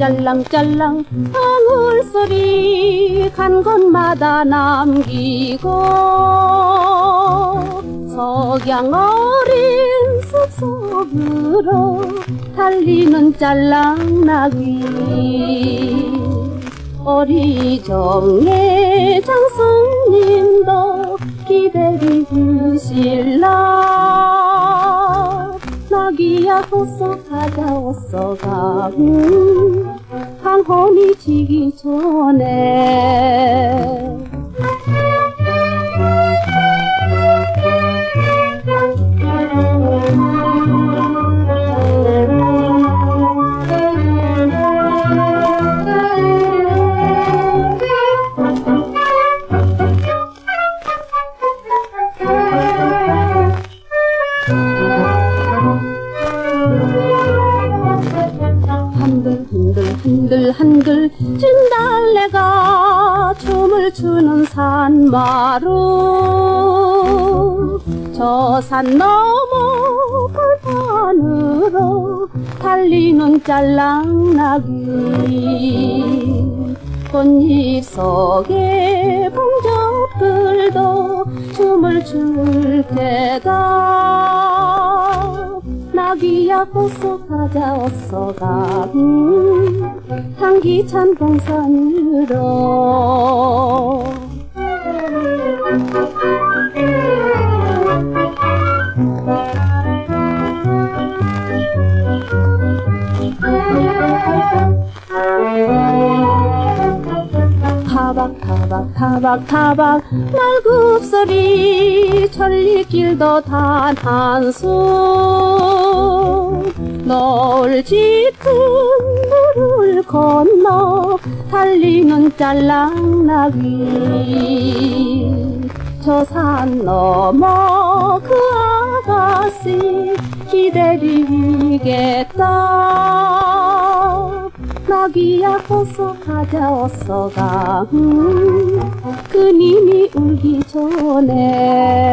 짤랑짤랑 방울소리 간 곳마다 남기고 석양 어린 숲속으로 달리는 짤랑나귀. 어리정의 장수님도 기다리실라 호소 가자오소 가고 한혼이 지기 전에. 한 한들 한들 진달래가 춤을 추는 산마루. 저 산 너머 불판으로 달리는 짤랑나귀. 꽃잎 속에 봉적들도 춤을 출 테다 어서 가 음, 향기찬 동산으로. 타박 타박 타박 타박 날굽소리 천리길도 단 한숨 너울 짙은 물을 건너 달리는 짤랑나귀. 저산 넘어 그 아가씨 기다리겠다. 나귀야 어서 가자 어서 가. 음, 그님이 울기 전에